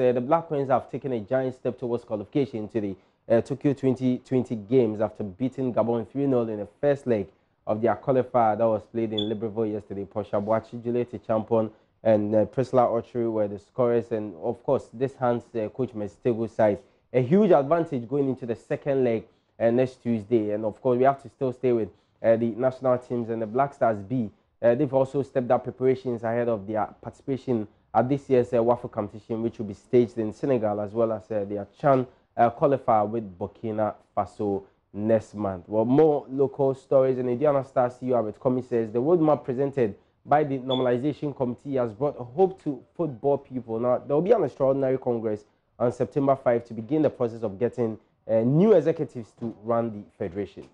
uh, the Black Queens have taken a giant step towards qualification to the uh, Tokyo 2020 Games after beating Gabon 3-0 in the first leg of their qualifier that was played in Libreville yesterday. Portia Boakye, Juliet Champon, and uh, Priscilla Okyere were the scorers. And of course, this hands uh, Coach Mercy Tagoe side a huge advantage going into the second leg uh, next Tuesday. And of course, we have to still stay with uh, the national teams and the Black Stars B. Uh, they've also stepped up preparations ahead of their participation at this year's uh, WAFU competition, which will be staged in Senegal, as well as uh, their CHAN uh, qualifier with Burkina Faso next month. Well, more local stories and Indiana Star CEO Albert Commey says the roadmap presented by the Normalization Committee has brought hope to football people. Now, there will be an extraordinary congress on September 5 to begin the process of getting uh, new executives to run the federation.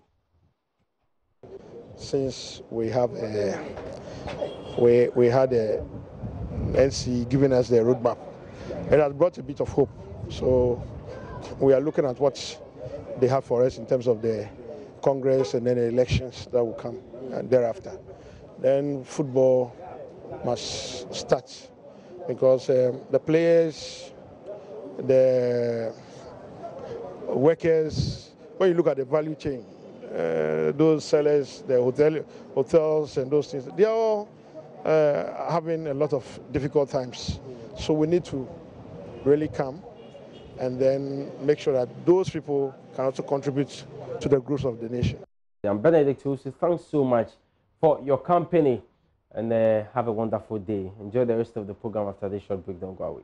Since we have a, we, we had a NC giving us the roadmap, it has brought a bit of hope. So we are looking at what they have for us in terms of the Congress and then the elections that will come and thereafter. Then football must start because um, the players, the workers, when you look at the value chain, uh, those sellers, the hotel, hotels and those things, they are all uh, having a lot of difficult times. So we need to really come and then make sure that those people can also contribute to the growth of the nation. I'm Benedict Husu. Thanks so much for your company and uh, have a wonderful day. Enjoy the rest of the program after this short break. Don't go away.